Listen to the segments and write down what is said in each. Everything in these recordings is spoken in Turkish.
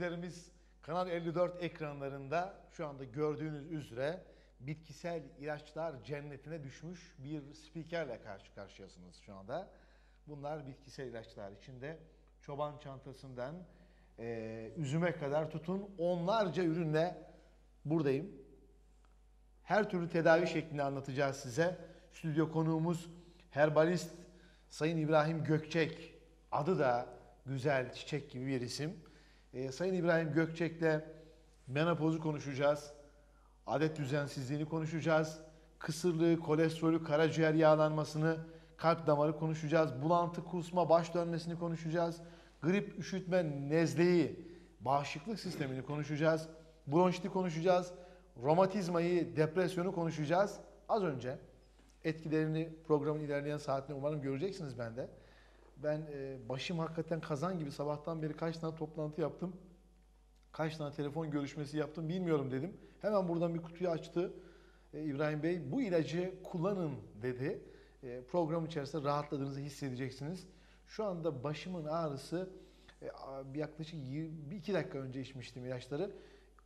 seyircilerimiz Kanal 54 ekranlarında şu anda gördüğünüz üzere bitkisel ilaçlar cennetine düşmüş bir spikerle karşı karşıyasınız şu anda. Bunlar bitkisel ilaçlar içinde çoban çantasından eee, üzüme kadar tutun onlarca ürünle buradayım. Her türlü tedavi şeklini anlatacağız size. Stüdyo konuğumuz herbalist Sayın İbrahim Gökçek. Adı da güzel, çiçek gibi bir isim. Ee, Sayın İbrahim Gökçek'le menopozu konuşacağız. Adet düzensizliğini konuşacağız. Kısırlığı, kolesterolü, karaciğer yağlanmasını, kalp damarı konuşacağız. Bulantı, kusma, baş dönmesini konuşacağız. Grip, üşütme, nezleyi, bağışıklık sistemini konuşacağız. Bronşiti konuşacağız. Romatizmayı, depresyonu konuşacağız. Az önce etkilerini programın ilerleyen saatinde umarım göreceksiniz ben de. Ben e, başım hakikaten kazan gibi sabahtan beri kaç tane toplantı yaptım. Kaç tane telefon görüşmesi yaptım bilmiyorum dedim. Hemen buradan bir kutuyu açtı. E, İbrahim Bey bu ilacı kullanın dedi. E, program içerisinde rahatladığınızı hissedeceksiniz. Şu anda başımın ağrısı e, yaklaşık 20, bir iki dakika önce içmiştim ilaçları.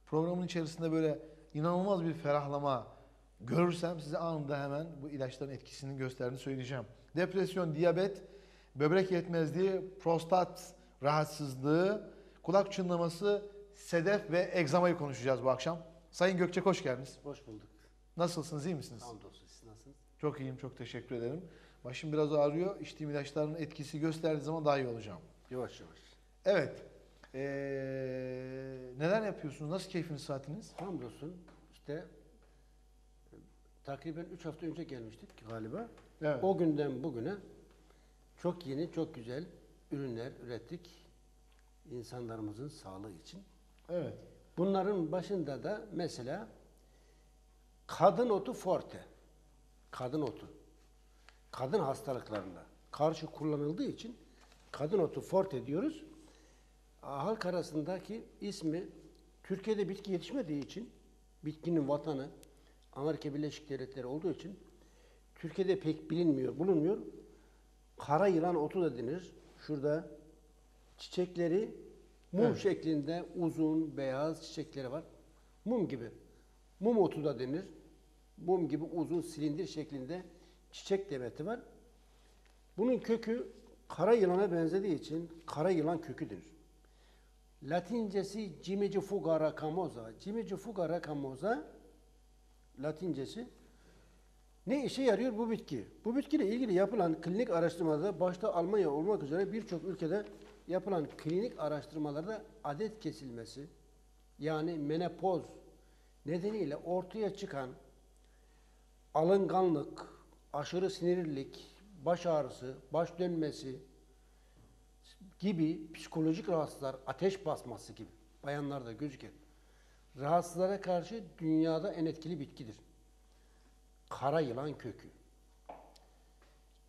Programın içerisinde böyle inanılmaz bir ferahlama görürsem size anında hemen bu ilaçların etkisini gösterdiğini söyleyeceğim. Depresyon, diyabet, böbrek yetmezliği, prostat rahatsızlığı, kulak çınlaması, sedef ve egzamayı konuşacağız bu akşam. Sayın Gökçek hoş geldiniz. Hoş bulduk. Nasılsınız, iyi misiniz? Hamdolsun siz nasılsınız? Çok iyiyim, çok teşekkür ederim. Başım biraz ağrıyor. İçtiğim ilaçların etkisi gösterdiği zaman daha iyi olacağım. Yavaş yavaş. Evet. Ee, neler yapıyorsunuz? Nasıl keyfiniz, saatiniz? Hamdolsun işte e, takriben 3 hafta önce gelmiştik galiba. Evet. O günden bugüne çok yeni, çok güzel ürünler ürettik insanlarımızın sağlığı için. Evet. Bunların başında da mesela kadın otu forte. Kadın otu. Kadın hastalıklarında karşı kullanıldığı için kadın otu forte diyoruz. Halk arasındaki ismi Türkiye'de bitki yetişmediği için bitkinin vatanı Amerika Birleşik Devletleri olduğu için Türkiye'de pek bilinmiyor, bulunmuyor. Kara yılan otu da denir. Şurada çiçekleri mum Evet. şeklinde uzun beyaz çiçekleri var. Mum gibi. Mum otu da denir. Mum gibi uzun silindir şeklinde çiçek demeti var. Bunun kökü kara yılana benzediği için kara yılan kökü denir. Latincesi Cimici racamosa. Cimici racamosa Latincesi ne işe yarıyor bu bitki? Bu bitkiyle ilgili yapılan klinik araştırmalarda başta Almanya olmak üzere birçok ülkede yapılan klinik araştırmalarda adet kesilmesi yani menopoz nedeniyle ortaya çıkan alınganlık, aşırı sinirlilik, baş ağrısı, baş dönmesi gibi psikolojik rahatsızlar, ateş basması gibi bayanlarda gözüken rahatsızlara karşı dünyada en etkili bitkidir. Kara yılan kökü.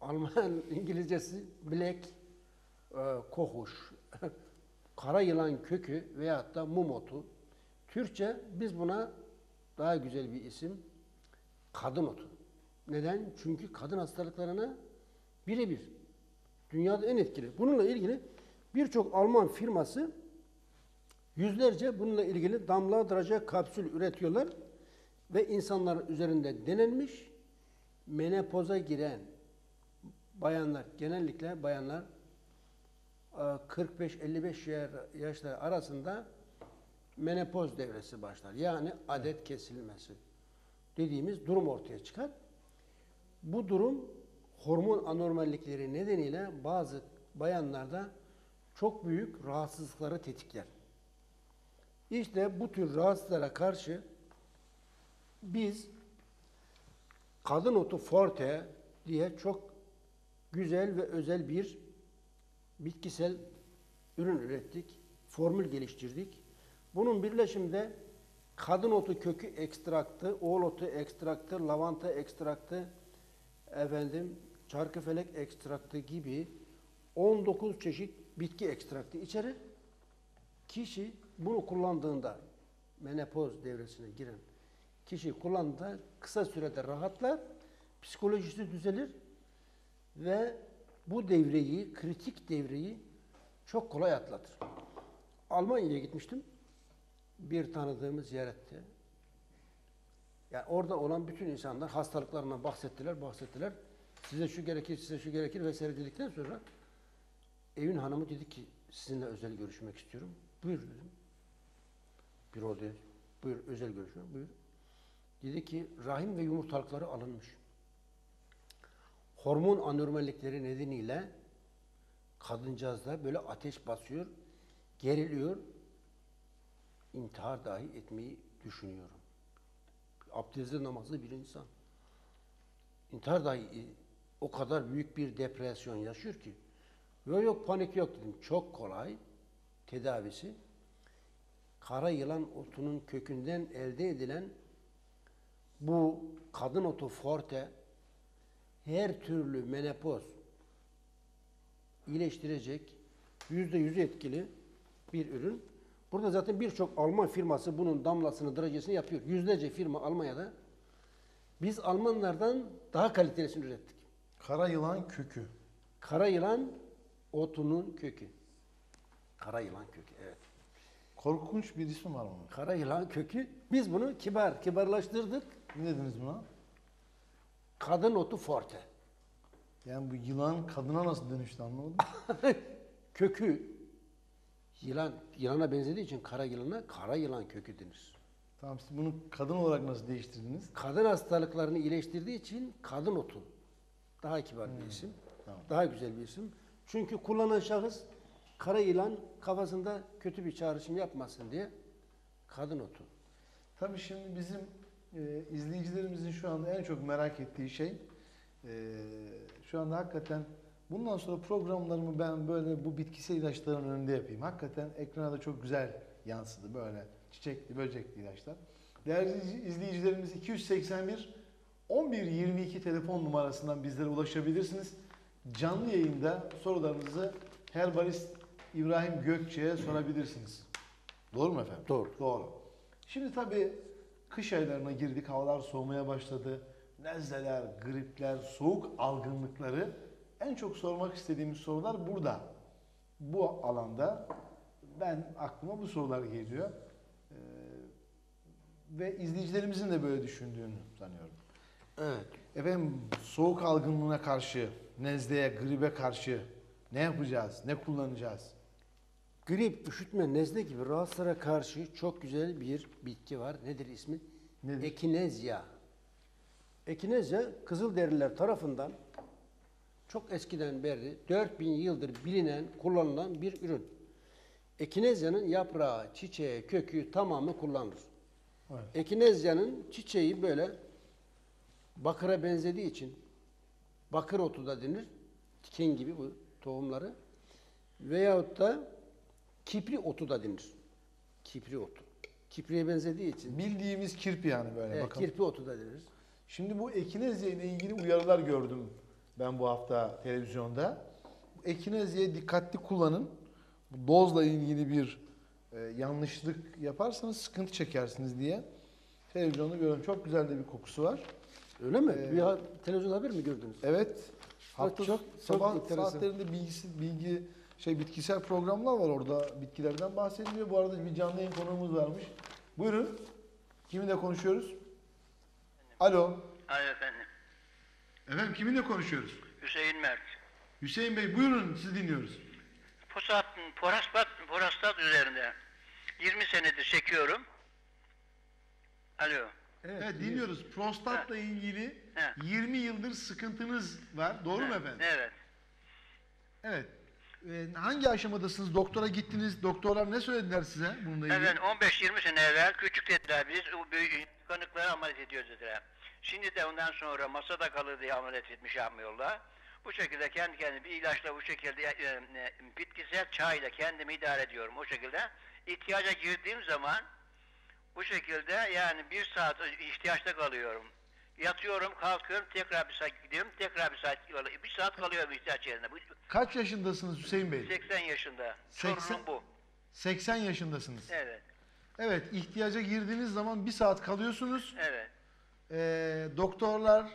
Alman İngilizcesi black e, kohuş. Kara yılan kökü veyahut da mum otu. Türkçe biz buna daha güzel bir isim kadın otu. Neden? Çünkü kadın hastalıklarına birebir. Dünyada en etkili. Bununla ilgili birçok Alman firması yüzlerce bununla ilgili damlatılacak kapsül üretiyorlar ve insanlar üzerinde denenmiş menopoza giren bayanlar, genellikle bayanlar e, 45-55 yaşlar arasında menopoz devresi başlar. Yani adet kesilmesi dediğimiz durum ortaya çıkar. Bu durum hormon anormallikleri nedeniyle bazı bayanlarda çok büyük rahatsızlıkları tetikler. İşte bu tür rahatsızlara karşı biz kadın otu forte diye çok güzel ve özel bir bitkisel ürün ürettik, formül geliştirdik. Bunun birleşimde kadın otu kökü ekstraktı, oğul otu ekstraktı, lavanta ekstraktı, efendim çarkıfelek ekstraktı gibi 19 çeşit bitki ekstraktı içerir. Kişi bunu kullandığında menopoz devresine giren kişi kullandığında kısa sürede rahatlar, psikolojisi düzelir ve bu devreyi, kritik devreyi çok kolay atlatır. Almanya'ya gitmiştim. Bir tanıdığımı ziyarette. Yani orada olan bütün insanlar hastalıklarından bahsettiler, bahsettiler. Size şu gerekir, size şu gerekir vesaire dedikten sonra evin hanımı dedi ki sizinle özel görüşmek istiyorum. Buyur dedim. Bir odaya. Buyur özel görüşme. Buyur. Dedi ki rahim ve yumurtalıkları alınmış. Hormon anormallikleri nedeniyle kadıncağızda böyle ateş basıyor, geriliyor. intihar dahi etmeyi düşünüyorum. Abdestli namazlı bir insan. İntihar dahi o kadar büyük bir depresyon yaşıyor ki. Yok yok panik yok dedim. Çok kolay tedavisi. Kara yılan otunun kökünden elde edilen bu kadın otu forte her türlü menopoz iyileştirecek yüzde yüz etkili bir ürün. Burada zaten birçok Alman firması bunun damlasını, derecesini yapıyor. Yüzlerce firma Almanya'da. Biz Almanlardan daha kalitelisini ürettik. Kara yılan kökü. Kara yılan otunun kökü. Kara yılan kökü, evet. Korkunç bir ismi var bunun. Kara yılan kökü. Biz bunu kibar, kibarlaştırdık. Ne dediniz buna? Kadın otu forte. Yani bu yılan kadına nasıl dönüştü anlamadım. Kökü yılan, yılana benzediği için kara yılana kara yılan kökü denir. tamam siz bunu kadın olarak nasıl değiştirdiniz? Kadın hastalıklarını iyileştirdiği için kadın otu. Daha kibar bir isim. tamam. Daha güzel bir isim. Çünkü kullanan şahıs kara yılan kafasında kötü bir çağrışım yapmasın diye kadın otu. Tabii şimdi bizim e, izleyicilerimizin şu anda en çok merak ettiği şey e, şu anda hakikaten bundan sonra programlarımı ben böyle bu bitkisel ilaçların önünde yapayım. Hakikaten ekrana da çok güzel yansıdı böyle çiçekli böcekli ilaçlar. Değerli izleyicilerimiz 281 1122 telefon numarasından bizlere ulaşabilirsiniz. Canlı yayında sorularınızı Herbalist İbrahim Gökçe'ye sorabilirsiniz. Doğru mu efendim? Doğru. Doğru. Şimdi tabii kış aylarına girdik, havalar soğumaya başladı. Nezleler, gripler, soğuk algınlıkları en çok sormak istediğimiz sorular burada. Bu alanda ben aklıma bu sorular geliyor. Ee, ve izleyicilerimizin de böyle düşündüğünü sanıyorum. Evet. Efendim soğuk algınlığına karşı, nezleye, gribe karşı ne yapacağız, ne kullanacağız? Grip, üşütme, nezle gibi rahatsızlara karşı çok güzel bir bitki var. Nedir ismi? Nedir? Ekinezya. Ekinezya Kızılderililer tarafından çok eskiden beri 4000 yıldır bilinen, kullanılan bir ürün. Ekinezya'nın yaprağı, çiçeği, kökü tamamı kullanılır. Evet. Ekinezya'nın çiçeği böyle bakıra benzediği için bakır otu da denir. Tiken gibi bu tohumları. Veyahut da kipri otu da denir. Kipri otu. Kipriye benzediği için Bildiğimiz kirpi yani böyle evet, bakın. kirpi otu da denir. Şimdi bu ekinezya ile ilgili uyarılar gördüm ben bu hafta televizyonda. Bu ekinezyayı dikkatli kullanın. Bu dozla ilgili bir e, yanlışlık yaparsanız sıkıntı çekersiniz diye televizyonda gördüm. Çok güzel de bir kokusu var. Öyle mi? Ee, bir ha- televizyon haber mi gördünüz? Evet. Hafta çok- sabah çok enteresan. saatlerinde bilgisi, bilgi şey bitkisel programlar var orada bitkilerden bahsediliyor. Bu arada bir canlı yayın konuğumuz varmış. Buyurun. Kiminle konuşuyoruz? Alo. Hayır efendim. Efendim kiminle konuşuyoruz? Hüseyin Mert. Hüseyin Bey buyurun sizi dinliyoruz. Posat, porastat, porastat üzerinde 20 senedir çekiyorum. Alo. Evet, dinliyoruz. Prostatla ilgili He. 20 yıldır sıkıntınız var. Doğru mu efendim? Evet. Evet. Ee, hangi aşamadasınız? Doktora gittiniz. Doktorlar ne söylediler size bununla ilgili? Efendim 15-20 sene evvel küçük dediler biz o büyük kanıkları ameliyat ediyoruz dediler. Şimdi de ondan sonra masada kalır diye ameliyat etmiş yapmıyorlar. Bu şekilde kendi kendime bir ilaçla bu şekilde e, e, bitkisel çayla kendimi idare ediyorum o şekilde. İhtiyaca girdiğim zaman bu şekilde yani bir saat ihtiyaçta kalıyorum. Yatıyorum, kalkıyorum, tekrar bir saat gidiyorum, tekrar bir saat kalıyorum. Bir saat kalıyorum ihtiyaç yerine. Bu Kaç yaşındasınız Hüseyin Bey? 80 yaşında. 80 Sorunum bu. 80 yaşındasınız. Evet, Evet, ihtiyaca girdiğiniz zaman bir saat kalıyorsunuz. evet. Ee, doktorlar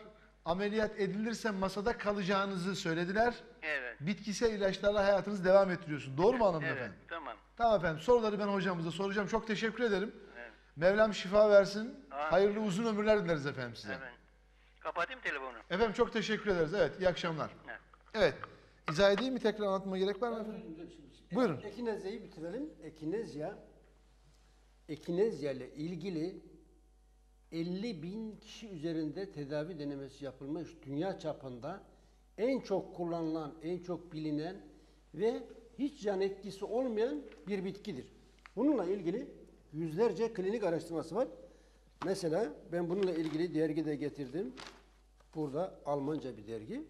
ameliyat edilirse masada kalacağınızı söylediler. Evet. bitkisel ilaçlarla hayatınızı devam ettiriyorsun. Doğru mu anladım Evet, efendim? tamam. Tamam efendim. Soruları ben hocamıza soracağım. Çok teşekkür ederim. Evet. Mevlam şifa versin. Hayırlı uzun ömürler dileriz efendim size. Evet. Kapatayım telefonu. Efendim çok teşekkür ederiz. Evet, iyi akşamlar. Evet. Evet. İzah edeyim mi? Tekrar anlatmama gerek var mı efendim? Buyurun. Ekinezyeyi bitirelim. Ekinezya, ekinezya ile ilgili 50 bin kişi üzerinde tedavi denemesi yapılmış. Dünya çapında en çok kullanılan, en çok bilinen ve hiç yan etkisi olmayan bir bitkidir. Bununla ilgili yüzlerce klinik araştırması var. Mesela ben bununla ilgili dergi de getirdim. Burada Almanca bir dergi.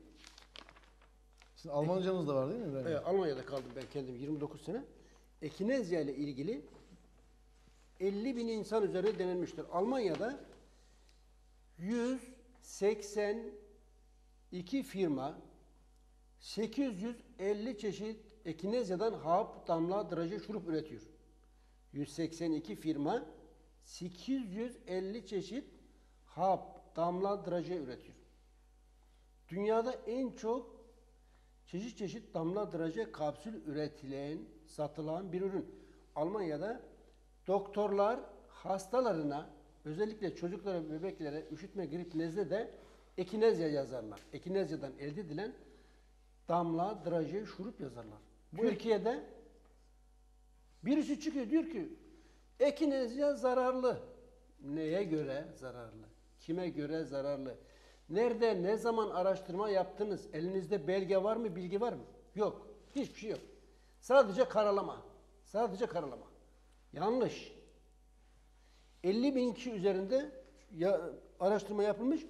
Sizin Almancanız da var değil mi İbrahim? Ee, Almanya'da kaldım ben kendim 29 sene. Ekinezya ile ilgili 50 bin insan üzerinde denenmiştir. Almanya'da 182 firma 850 çeşit ekinezyadan hap, damla, draje, şurup üretiyor. 182 firma 850 çeşit hap, damla, draje üretiyor. Dünyada en çok çeşit çeşit damla draje kapsül üretilen, satılan bir ürün. Almanya'da doktorlar hastalarına, özellikle çocuklara, bebeklere üşütme, grip, nezle de ekinezya yazarlar. Ekinezyadan elde edilen damla, draje, şurup yazarlar. Türkiye'de birisi çıkıyor diyor ki ekinezya zararlı. Neye göre zararlı? Kime göre zararlı? Nerede, ne zaman araştırma yaptınız? Elinizde belge var mı, bilgi var mı? Yok. Hiçbir şey yok. Sadece karalama. Sadece karalama. Yanlış. 50 bin kişi üzerinde ya, araştırma yapılmış.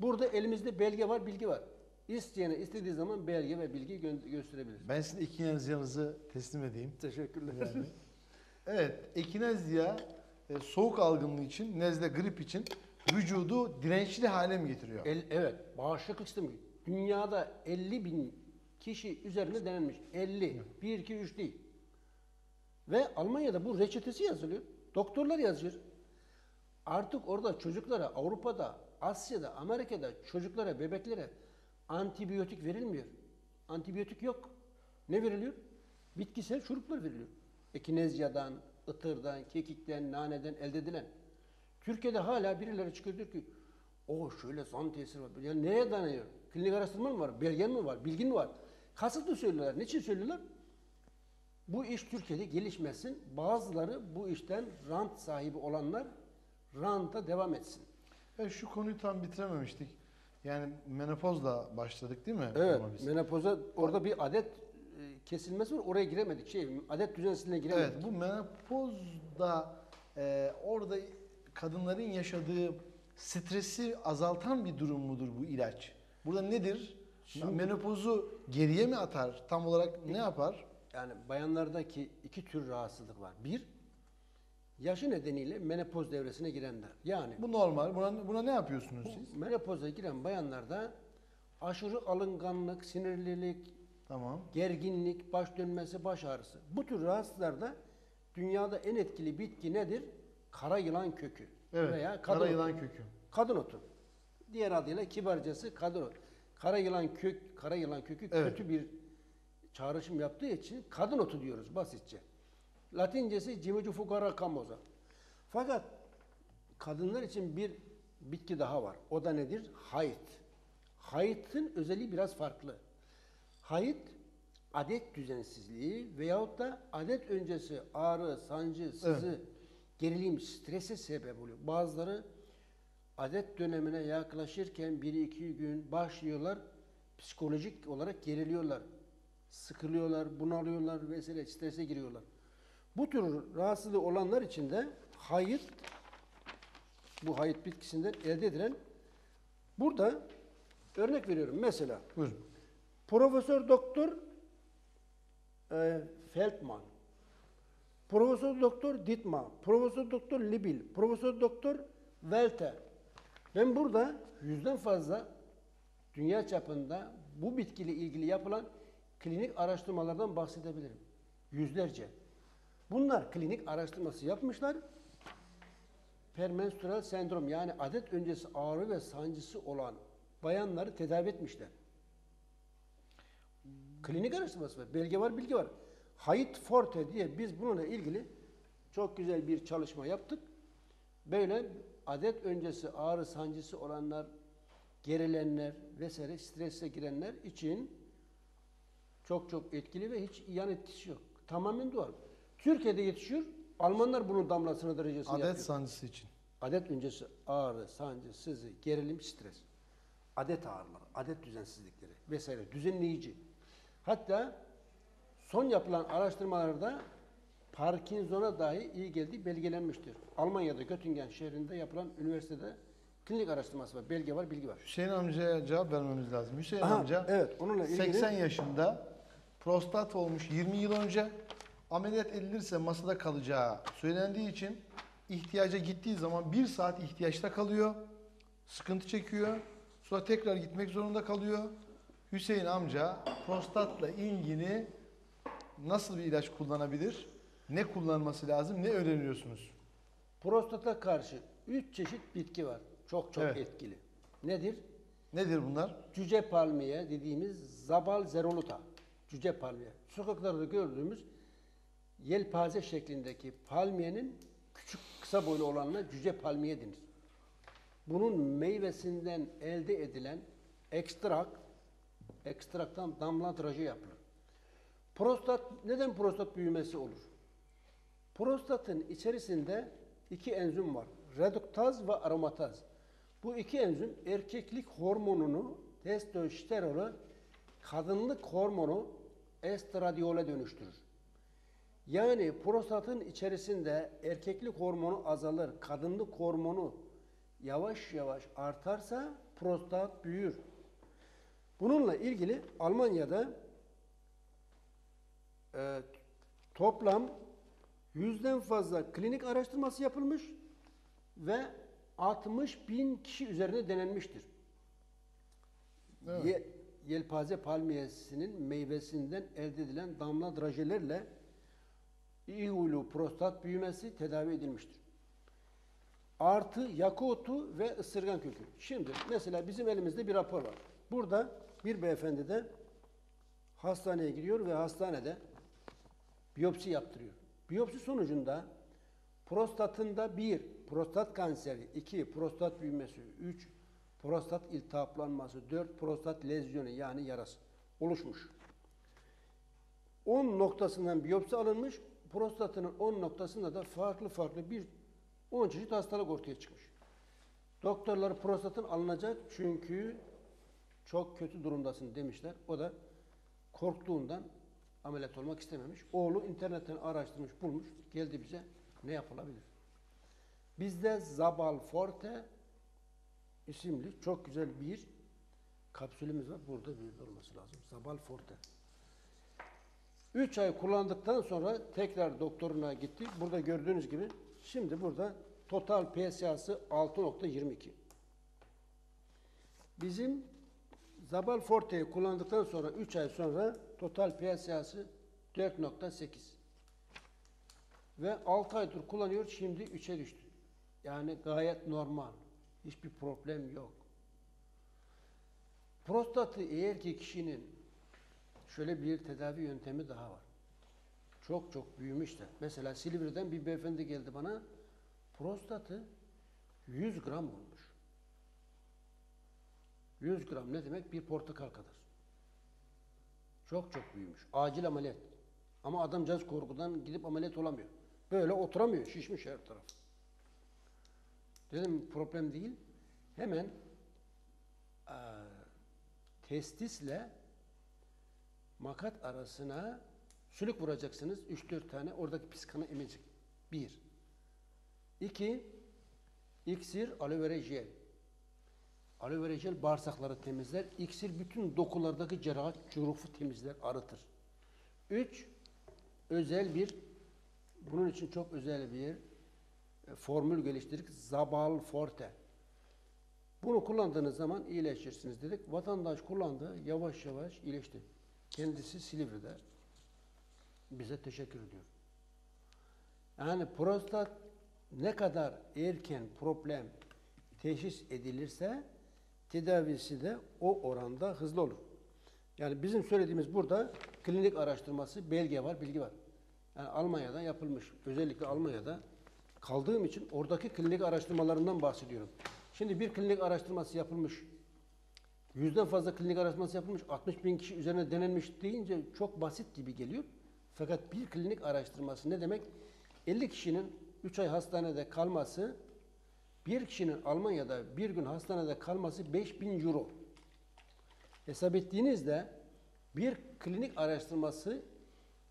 Burada elimizde belge var, bilgi var. İsteyene istediği zaman belge ve bilgi gö- gösterebilir. Ben sizin ekinezyanızı teslim edeyim. Teşekkürler. Evet, ekinezya e, soğuk algınlığı için, nezle, grip için vücudu dirençli hale mi getiriyor? El, evet, bağışıklık sistemi. Dünyada 50 bin kişi üzerinde denenmiş. 50. 1, 2, 3 değil. Ve Almanya'da bu reçetesi yazılıyor. Doktorlar yazıyor. Artık orada çocuklara, Avrupa'da, Asya'da, Amerika'da çocuklara, bebeklere antibiyotik verilmiyor. Antibiyotik yok. Ne veriliyor? Bitkisel şuruplar veriliyor. Ekinezyadan, ıtırdan, kekikten, naneden elde edilen. Türkiye'de hala birileri çıkıyor diyor ki o şöyle zan tesiri var. Ya neye dayanıyor? Klinik araştırma mı var? Belgen mi var? Bilgin mi var? Kasıtlı söylüyorlar. Niçin söylüyorlar? Bu iş Türkiye'de gelişmesin. Bazıları bu işten rant sahibi olanlar ranta devam etsin. E, şu konuyu tam bitirememiştik. Yani menopozla başladık değil mi? Evet, menopoza orada bir adet kesilmesi var. Oraya giremedik. Şey, adet düzensizliğine giremedik. Evet, bu menopozda e, orada kadınların yaşadığı stresi azaltan bir durum mudur bu ilaç? Burada nedir? Şimdi- Menopozu geriye mi atar? Tam olarak ne yapar? Yani bayanlardaki iki tür rahatsızlık var. Bir, yaşı nedeniyle menopoz devresine girenler. Yani Bu normal. Buna, buna ne yapıyorsunuz siz? menopoza giren bayanlarda aşırı alınganlık, sinirlilik, Tamam. gerginlik, baş dönmesi, baş ağrısı. Bu tür rahatsızlarda dünyada en etkili bitki nedir? Kara yılan kökü. Evet. Veya kadın kara otu. yılan kökü. Kadın otu. Diğer adıyla kibarcası kadın otu. Kara yılan kök, kara yılan kökü Evet. kötü bir çağrışım yaptığı için kadın otu diyoruz basitçe. Latincesi Cimicu fugara camosa. Fakat kadınlar için bir bitki daha var. O da nedir? Hayt. Hayt'ın özelliği biraz farklı. Hayt adet düzensizliği veyahut da adet öncesi ağrı, sancı, sızı, gerilim, strese sebep oluyor. Bazıları adet dönemine yaklaşırken bir iki gün başlıyorlar psikolojik olarak geriliyorlar. Sıkılıyorlar, bunalıyorlar vesaire strese giriyorlar. Bu tür rahatsızlığı olanlar için de hayıt bu hayıt bitkisinden elde edilen burada örnek veriyorum mesela Buyurun. Profesör Doktor e, Feldman, Profesör Doktor Dittmar, Profesör Doktor Libil, Profesör Doktor Welter. Ben burada yüzden fazla dünya çapında bu bitkiyle ilgili yapılan klinik araştırmalardan bahsedebilirim. Yüzlerce. Bunlar klinik araştırması yapmışlar. Permenstrüel sendrom yani adet öncesi ağrı ve sancısı olan bayanları tedavi etmişler. Klinik araştırması var. Belge var, bilgi var. Hayit Forte diye biz bununla ilgili çok güzel bir çalışma yaptık. Böyle adet öncesi ağrı sancısı olanlar, gerilenler vesaire strese girenler için çok çok etkili ve hiç yan etkisi yok. Tamamen doğal. Türkiye'de yetişiyor. Almanlar bunun damlasını derecesini Adet yapıyor. sancısı için. Adet öncesi ağrı, sancı, sızı, gerilim, stres. Adet ağrıları, adet düzensizlikleri vesaire düzenleyici. Hatta son yapılan araştırmalarda Parkinson'a dahi iyi geldiği belgelenmiştir. Almanya'da Göttingen şehrinde yapılan üniversitede klinik araştırması var. Belge var, bilgi var. Hüseyin amcaya cevap vermemiz lazım. Hüseyin Aha, amca evet, onunla ilgili- 80 yaşında prostat olmuş 20 yıl önce ameliyat edilirse masada kalacağı söylendiği için ihtiyaca gittiği zaman bir saat ihtiyaçta kalıyor. Sıkıntı çekiyor. Sonra tekrar gitmek zorunda kalıyor. Hüseyin amca prostatla ilgili nasıl bir ilaç kullanabilir? Ne kullanması lazım? Ne öneriyorsunuz? Prostata karşı 3 çeşit bitki var. Çok çok Evet. etkili. Nedir? Nedir bunlar? Cüce palmiye dediğimiz Zabal zeroluta. Cüce palmiye. Sokaklarda gördüğümüz yelpaze şeklindeki palmiyenin küçük kısa boylu olanına cüce palmiye denir. Bunun meyvesinden elde edilen ekstrak, ekstraktan damla tıraşı yapılır. Prostat, neden prostat büyümesi olur? Prostatın içerisinde iki enzim var. Reduktaz ve aromataz. Bu iki enzim erkeklik hormonunu, testosteronu, kadınlık hormonu estradiole dönüştürür. Yani prostatın içerisinde erkeklik hormonu azalır, kadınlık hormonu yavaş yavaş artarsa prostat büyür. Bununla ilgili Almanya'da e, toplam yüzden fazla klinik araştırması yapılmış ve 60 bin kişi üzerine denenmiştir. Evet. Ye- yelpaze palmiyesinin meyvesinden elde edilen damla drajelerle iyi huylu prostat büyümesi tedavi edilmiştir. Artı yakutu ve ısırgan kökü. Şimdi mesela bizim elimizde bir rapor var. Burada bir beyefendi de hastaneye gidiyor ve hastanede biyopsi yaptırıyor. Biyopsi sonucunda prostatında bir, prostat kanseri, iki, prostat büyümesi, üç, prostat iltihaplanması, dört, prostat lezyonu yani yarası oluşmuş. 10 noktasından biyopsi alınmış, prostatının 10 noktasında da farklı farklı bir 10 çeşit hastalık ortaya çıkmış. Doktorlar prostatın alınacak çünkü çok kötü durumdasın demişler. O da korktuğundan ameliyat olmak istememiş. Oğlu internetten araştırmış, bulmuş, geldi bize ne yapılabilir? Bizde Zabal Forte isimli çok güzel bir kapsülümüz var. Burada bir olması lazım. Zabal Forte. 3 ay kullandıktan sonra tekrar doktoruna gitti. Burada gördüğünüz gibi şimdi burada total PSA'sı 6.22. Bizim Zabal Forte'yi kullandıktan sonra 3 ay sonra total PSA'sı 4.8. Ve 6 aydır kullanıyor şimdi 3'e düştü. Yani gayet normal. Hiçbir problem yok. Prostatı eğer ki kişinin şöyle bir tedavi yöntemi daha var. Çok çok büyümüş de. Mesela Silivri'den bir beyefendi geldi bana. Prostatı 100 gram olmuş. 100 gram ne demek? Bir portakal kadar. Çok çok büyümüş. Acil ameliyat. Ama adamcağız korkudan gidip ameliyat olamıyor. Böyle oturamıyor. Şişmiş her taraf. Dedim problem değil. Hemen eee, testisle makat arasına sülük vuracaksınız. 3-4 tane. Oradaki pis kanı emecek. Bir. İki. İksir aloe vera jel. Aloe vera jel bağırsakları temizler. İksir bütün dokulardaki cerrahat curufu temizler, arıtır. Üç. Özel bir bunun için çok özel bir e, formül geliştirdik. Zabal Forte. Bunu kullandığınız zaman iyileşirsiniz dedik. Vatandaş kullandı, yavaş yavaş iyileşti. Kendisi Silivri'de bize teşekkür ediyor. Yani prostat ne kadar erken problem teşhis edilirse tedavisi de o oranda hızlı olur. Yani bizim söylediğimiz burada klinik araştırması, belge var, bilgi var. Yani Almanya'da yapılmış. Özellikle Almanya'da kaldığım için oradaki klinik araştırmalarından bahsediyorum. Şimdi bir klinik araştırması yapılmış. Yüzden fazla klinik araştırması yapılmış. 60 bin kişi üzerine denenmiş deyince çok basit gibi geliyor. Fakat bir klinik araştırması ne demek? 50 kişinin 3 ay hastanede kalması, bir kişinin Almanya'da bir gün hastanede kalması 5000 euro. Hesap ettiğinizde bir klinik araştırması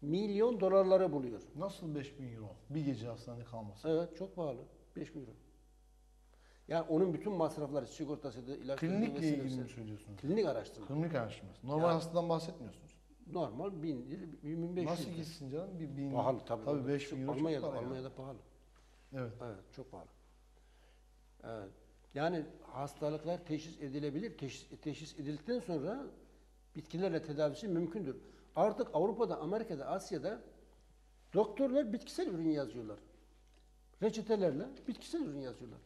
milyon dolarları buluyor. Nasıl 5000 euro? Bir gece hastanede kalması. Evet çok pahalı. 5000 euro. Yani onun bütün masrafları, sigortasıydı, ilaçları Klinikle ilgili mi söylüyorsunuz? Klinik araştırma. Klinik araştırması. Normal Ya- hastadan bahsetmiyorsunuz. Normal 1000, 1500. Nasıl gitsin canım? Bir bin, Pahalı tabii. Tabii 5000 euro Almanya'da, çok. Almanya'da pahalı. Evet. Evet, çok pahalı. Evet. Yani hastalıklar teşhis edilebilir. Teşhis, teşhis edildikten sonra bitkilerle tedavisi mümkündür. Artık Avrupa'da, Amerika'da, Asya'da doktorlar bitkisel ürün yazıyorlar. Reçetelerle bitkisel ürün yazıyorlar.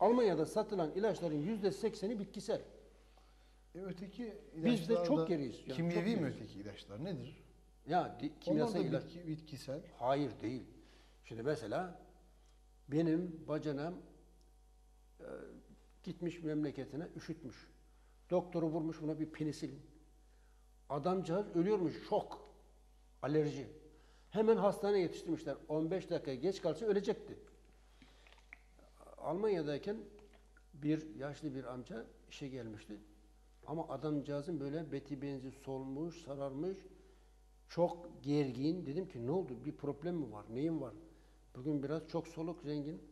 Almanya'da satılan ilaçların yüzde sekseni bitkisel. E, öteki Biz de çok geriyiz. Yani kimyevi çok mi geriyiz. öteki ilaçlar? Nedir? Ya di- kimyasal ilaç. bitki, bitkisel. Hayır değil. Şimdi mesela benim bacanam e, gitmiş memleketine üşütmüş. Doktoru vurmuş buna bir penisilin. Adamcağız ölüyormuş şok. Alerji. Hemen hastaneye yetiştirmişler. 15 dakika geç kalsa ölecekti. Almanya'dayken bir yaşlı bir amca işe gelmişti. Ama adamcağızın böyle beti benzi solmuş, sararmış. Çok gergin. Dedim ki ne oldu? Bir problem mi var? Neyin var? Bugün biraz çok soluk, zengin.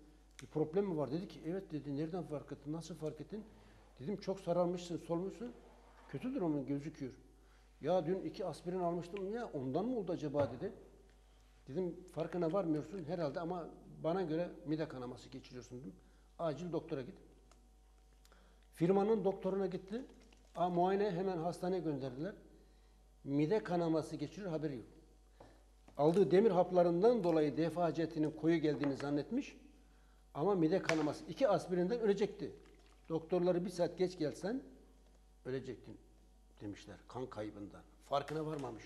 Bir problem mi var? Dedi ki evet dedi. Nereden fark ettin? Nasıl fark ettin? Dedim çok sararmışsın, solmuşsun. Kötü durumun gözüküyor. Ya dün iki aspirin almıştım ya ondan mı oldu acaba dedi. Dedim farkına varmıyorsun herhalde ama bana göre mide kanaması geçiriyorsun dedim. Acil doktora git. Firmanın doktoruna gitti. A, muayene hemen hastaneye gönderdiler. Mide kanaması geçiriyor haberi yok. Aldığı demir haplarından dolayı defaciyetinin koyu geldiğini zannetmiş. Ama mide kanaması. iki aspirinden ölecekti. Doktorları bir saat geç gelsen ölecektin demişler kan kaybından. Farkına varmamış.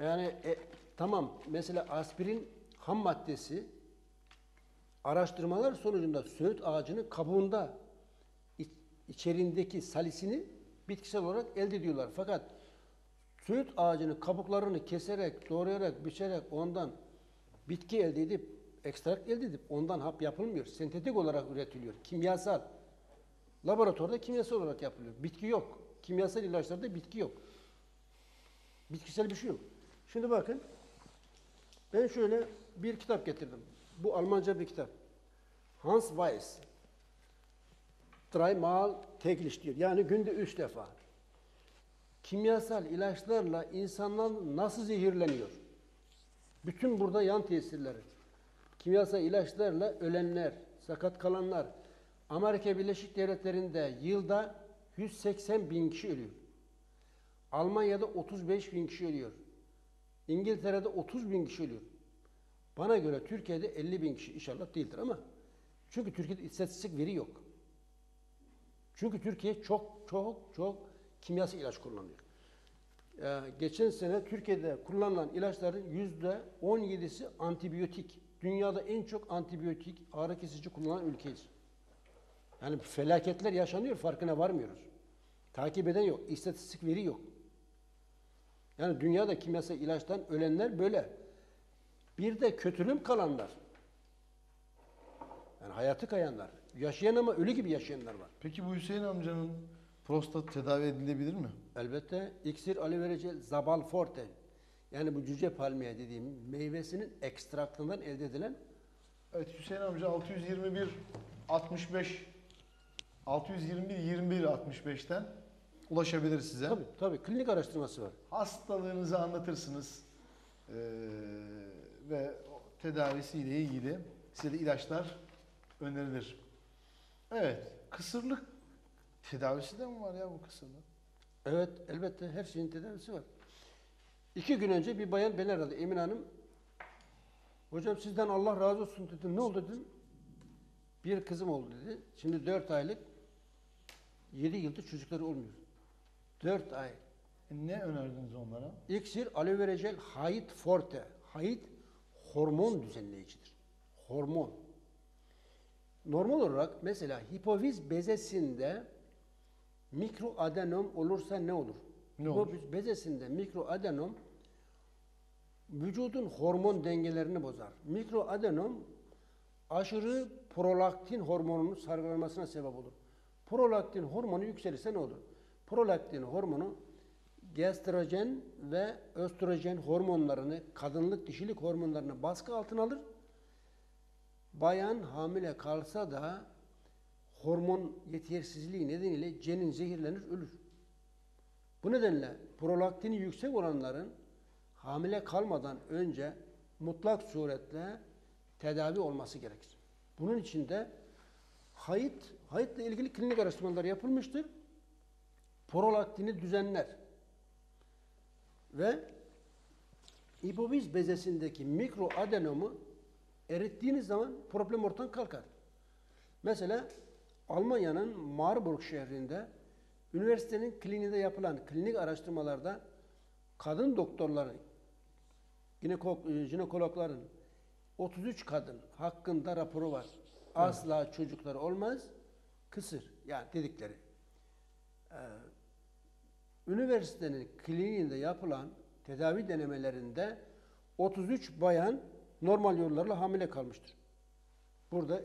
Yani e, tamam mesela aspirin ham maddesi araştırmalar sonucunda söğüt ağacının kabuğunda iç- içerindeki salisini bitkisel olarak elde ediyorlar. Fakat söğüt ağacının kabuklarını keserek, doğrayarak, biçerek ondan bitki elde edip, ekstrak elde edip ondan hap yapılmıyor. Sentetik olarak üretiliyor. Kimyasal. Laboratuvarda kimyasal olarak yapılıyor. Bitki yok. Kimyasal ilaçlarda bitki yok. Bitkisel bir şey yok. Şimdi bakın. Ben şöyle bir kitap getirdim. Bu Almanca bir kitap. Hans Weiss. Dreimal täglich diyor. Yani günde üç defa. Kimyasal ilaçlarla insanlar nasıl zehirleniyor? Bütün burada yan tesirleri. Kimyasal ilaçlarla ölenler, sakat kalanlar. Amerika Birleşik Devletleri'nde yılda 180 bin kişi ölüyor. Almanya'da 35 bin kişi ölüyor. İngiltere'de 30 bin kişi ölüyor. Bana göre Türkiye'de 50 bin kişi inşallah değildir ama çünkü Türkiye'de istatistik veri yok. Çünkü Türkiye çok çok çok kimyasal ilaç kullanıyor. Ee, geçen sene Türkiye'de kullanılan ilaçların yüzde 17'si antibiyotik. Dünyada en çok antibiyotik ağrı kesici kullanan ülkeyiz. Yani felaketler yaşanıyor farkına varmıyoruz. Takip eden yok, istatistik veri yok. Yani dünyada kimyasal ilaçtan ölenler böyle. Bir de kötülüm kalanlar. Yani hayatı kayanlar. Yaşayan ama ölü gibi yaşayanlar var. Peki bu Hüseyin amcanın prostat tedavi edilebilir mi? Elbette iksir aloe vera zabal forte. Yani bu cüce palmiye dediğim meyvesinin ekstraktından elde edilen Evet Hüseyin amca 621 65 621 21 65'ten ulaşabilir size. tabii tabii klinik araştırması var. Hastalığınızı anlatırsınız Ee, ve o tedavisiyle ilgili size de ilaçlar önerilir. Evet, kısırlık tedavisi de mi var ya bu kısırlık? Evet elbette her şeyin tedavisi var. İki gün önce bir bayan beni aradı Emin Hanım. Hocam sizden Allah razı olsun dedim. Ne oldu dedim. Bir kızım oldu dedi. Şimdi dört aylık yedi yıldır çocukları olmuyor. Dört ay Ne önerdiniz onlara? İksir aloe vera jel Hayit Forte. Hayit hormon düzenleyicidir. Hormon. Normal olarak mesela hipofiz bezesinde mikroadenom olursa ne olur? Ne olur? hipofiz bezesinde mikroadenom vücudun hormon dengelerini bozar. Mikroadenom aşırı prolaktin hormonunun salgılanmasına sebep olur. Prolaktin hormonu yükselirse ne olur? Prolaktin hormonu gestrojen ve östrojen hormonlarını, kadınlık dişilik hormonlarını baskı altına alır. Bayan hamile kalsa da hormon yetersizliği nedeniyle cenin zehirlenir, ölür. Bu nedenle prolaktini yüksek olanların hamile kalmadan önce mutlak suretle tedavi olması gerekir. Bunun için de hayıt, hayıtla ilgili klinik araştırmalar yapılmıştır. Prolaktini düzenler. Ve hipofiz bezesindeki mikroadenomu erittiğiniz zaman problem ortadan kalkar. Mesela Almanya'nın Marburg şehrinde üniversitenin kliniğinde yapılan klinik araştırmalarda kadın doktorların, jinekologların 33 kadın hakkında raporu var. Asla çocukları olmaz, kısır yani dedikleri. Ee, üniversitenin kliniğinde yapılan tedavi denemelerinde 33 bayan normal yollarla hamile kalmıştır. Burada